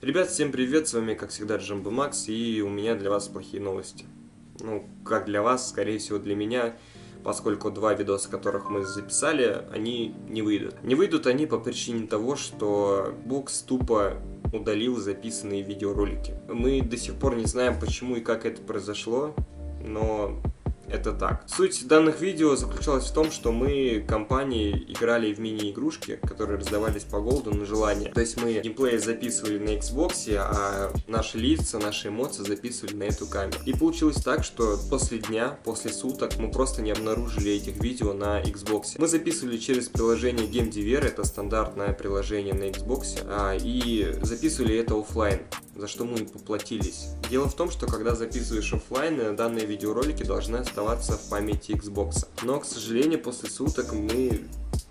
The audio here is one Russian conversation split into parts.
Ребят, всем привет, с вами как всегда Джамбо Макс, и у меня для вас плохие новости. Ну, как для вас, скорее всего для меня, поскольку два видоса, которых мы записали, они не выйдут. Не выйдут они по причине того, что Бокс тупо удалил записанные видеоролики. Мы до сих пор не знаем, почему и как это произошло, но это так. Суть данных видео заключалась в том, что мы, компании, играли в мини-игрушки, которые раздавались по голду на желание. То есть мы геймплей записывали на Xbox, а наши лица, наши эмоции записывали на эту камеру. И получилось так, что после дня, после суток мы просто не обнаружили этих видео на Xbox. Мы записывали через приложение GameDiver, это стандартное приложение на Xbox, а, и записывали это офлайн за что мы поплатились. Дело в том, что когда записываешь офлайн, данные видеоролики должны оставаться в памяти Xbox. Но, к сожалению, после суток мы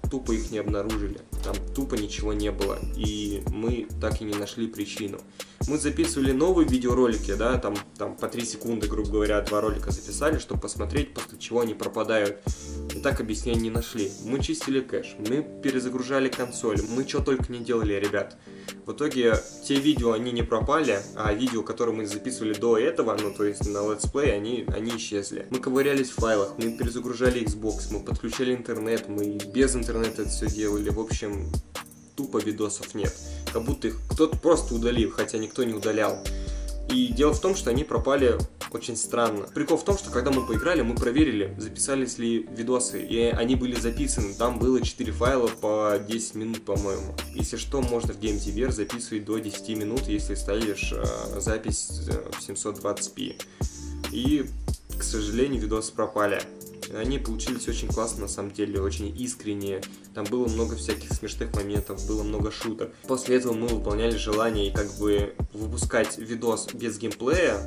тупо их не обнаружили. Там тупо ничего не было. И мы так и не нашли причину. Мы записывали новые видеоролики, да, там, там по 3 секунды, грубо говоря, два ролика записали, чтобы посмотреть, после чего они пропадают. Так объяснения не нашли. Мы чистили кэш, мы перезагружали консоль, мы что только не делали, ребят. В итоге те видео, они не пропали, а видео, которые мы записывали до этого, ну то есть на let's play, они, они исчезли. Мы ковырялись в файлах, мы перезагружали Xbox, мы подключали интернет, мы без интернета это все делали. В общем, тупо видосов нет. Как будто их кто-то просто удалил, хотя никто не удалял. И дело в том, что они пропали очень странно. Прикол в том, что когда мы поиграли, мы проверили, записались ли видосы, и они были записаны. Там было 4 файла по 10 минут, по-моему. Если что, можно в GameTVR записывать до 10 минут, если ставишь э, запись в 720p. И, к сожалению, видосы пропали. Они получились очень классно, на самом деле, очень искренние. Там было много всяких смешных моментов, было много шуток. После этого мы выполняли желание и как бы выпускать видос без геймплея,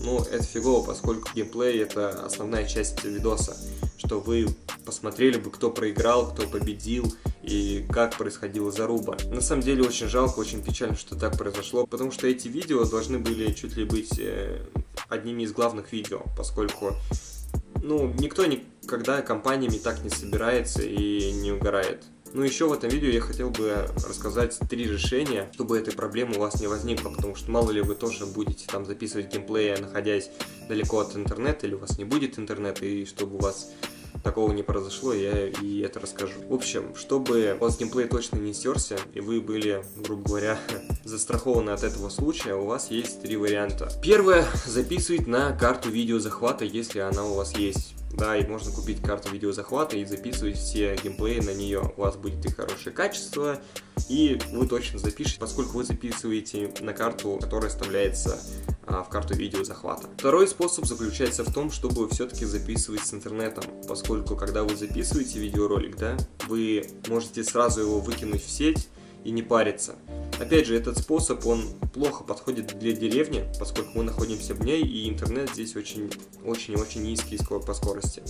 ну, это фигово, поскольку геймплей это основная часть видоса, что вы посмотрели бы, кто проиграл, кто победил и как происходила заруба. На самом деле очень жалко, очень печально, что так произошло, потому что эти видео должны были чуть ли быть э, одними из главных видео, поскольку ну, никто никогда компаниями так не собирается и не угорает. Ну, еще в этом видео я хотел бы рассказать три решения, чтобы этой проблемы у вас не возникло, потому что мало ли вы тоже будете там записывать геймплей, находясь далеко от интернета, или у вас не будет интернета, и чтобы у вас такого не произошло, я и это расскажу. В общем, чтобы у вас геймплей точно не стерся, и вы были, грубо говоря, застрахованы от этого случая, у вас есть три варианта. Первое, записывать на карту видеозахвата, если она у вас есть. Да, и можно купить карту видеозахвата и записывать все геймплеи на нее. У вас будет и хорошее качество, и вы точно запишете, поскольку вы записываете на карту, которая вставляется а, в карту видеозахвата. Второй способ заключается в том, чтобы все-таки записывать с интернетом, поскольку когда вы записываете видеоролик, да, вы можете сразу его выкинуть в сеть и не париться. Опять же, этот способ, он плохо подходит для деревни, поскольку мы находимся в ней, и интернет здесь очень-очень-очень низкий по скорости.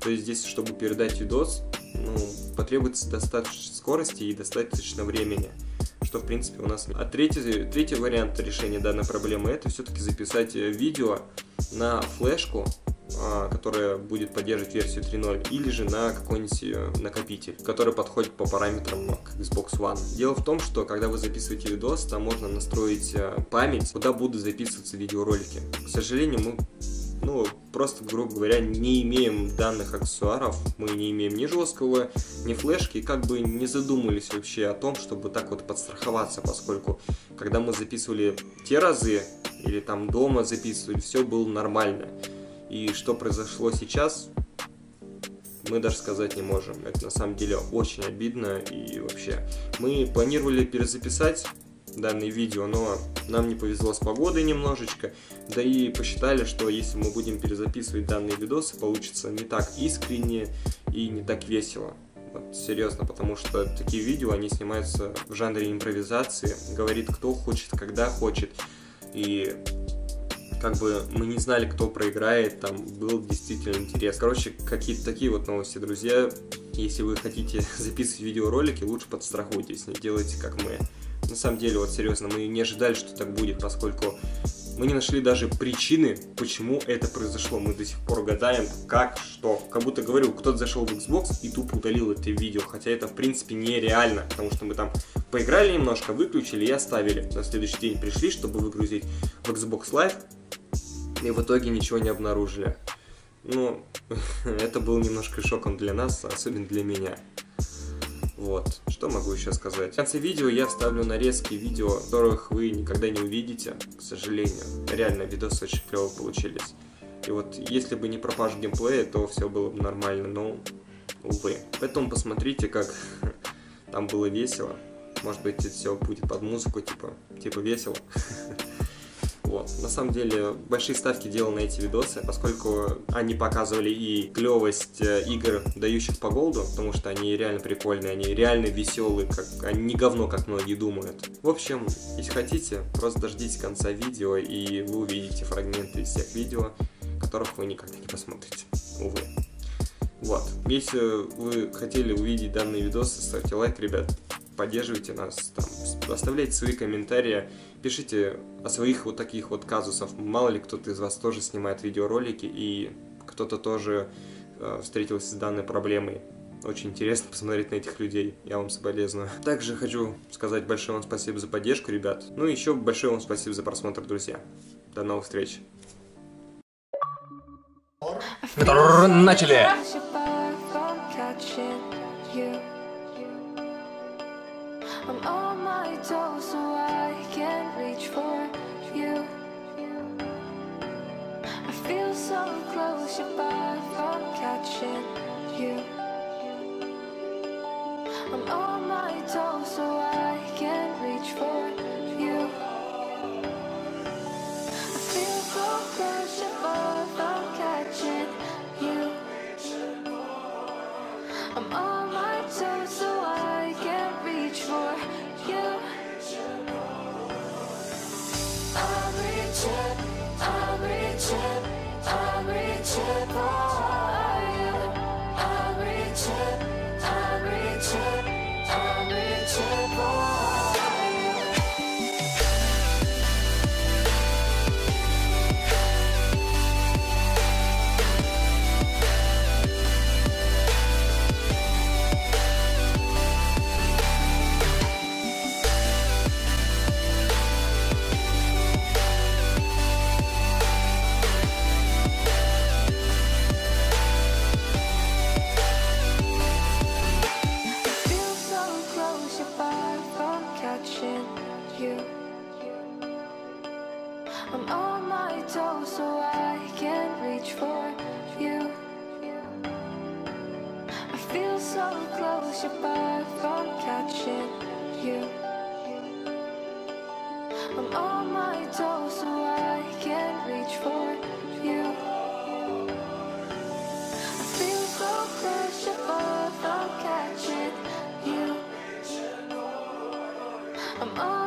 То есть здесь, чтобы передать видос, ну, потребуется достаточно скорости и достаточно времени, что, в принципе, у нас... А третий, третий вариант решения данной проблемы, это все-таки записать видео на флешку, которая будет поддерживать версию 3.0, или же на какой-нибудь э, накопитель, который подходит по параметрам к Xbox One. Дело в том, что когда вы записываете видос, там можно настроить э, память, куда будут записываться видеоролики. К сожалению, мы ну, просто, грубо говоря, не имеем данных аксессуаров, мы не имеем ни жесткого, ни флешки, и как бы не задумались вообще о том, чтобы так вот подстраховаться, поскольку когда мы записывали те разы, или там дома записывали, все было нормально. И что произошло сейчас, мы даже сказать не можем. Это на самом деле очень обидно и вообще. Мы планировали перезаписать данное видео, но нам не повезло с погодой немножечко, да и посчитали, что если мы будем перезаписывать данные видосы, получится не так искренне и не так весело. Вот, серьезно, потому что такие видео, они снимаются в жанре импровизации, говорит кто хочет, когда хочет, и как бы мы не знали, кто проиграет, там был действительно интерес. Короче, какие-то такие вот новости, друзья. Если вы хотите записывать видеоролики, лучше подстрахуйтесь, не делайте как мы. На самом деле, вот серьезно, мы не ожидали, что так будет, поскольку Мы не нашли даже причины, почему это произошло. Мы до сих пор гадаем, как, что. Как будто говорю, кто-то зашел в Xbox и тупо удалил это видео. Хотя это, в принципе, нереально. Потому что мы там поиграли немножко, выключили и оставили. На следующий день пришли, чтобы выгрузить в Xbox Live. И в итоге ничего не обнаружили. Ну, это был немножко шоком для нас, особенно для меня. Вот, что могу еще сказать. В конце видео я вставлю нарезки видео, которых вы никогда не увидите, к сожалению. Реально, видосы очень клево получились. И вот, если бы не пропаж геймплея, то все было бы нормально, но, увы. Поэтому посмотрите, как там было весело. Может быть, это все будет под музыку, типа, типа весело. Вот. На самом деле, большие ставки делал на эти видосы, поскольку они показывали и клевость э, игр, дающих по голду, потому что они реально прикольные, они реально веселые, как, они не говно, как многие думают. В общем, если хотите, просто дождитесь конца видео, и вы увидите фрагменты из всех видео, которых вы никогда не посмотрите. Увы. Вот. Если вы хотели увидеть данные видосы, ставьте лайк, ребят поддерживайте нас, там, оставляйте свои комментарии, пишите о своих вот таких вот казусах. Мало ли кто-то из вас тоже снимает видеоролики, и кто-то тоже э, встретился с данной проблемой. Очень интересно посмотреть на этих людей, я вам соболезную. Также хочу сказать большое вам спасибо за поддержку, ребят. Ну и еще большое вам спасибо за просмотр, друзья. До новых встреч. Начали! I'm on my toes so I can reach for you. I feel so close, you're far catching you. I'm on my toes so I can reach for you. I'm reaching, I'm reaching, I'm reaching for feel so close, you're far from catching you. I'm on my toes so I can reach for you. I feel so close, you're far from catching you. I'm on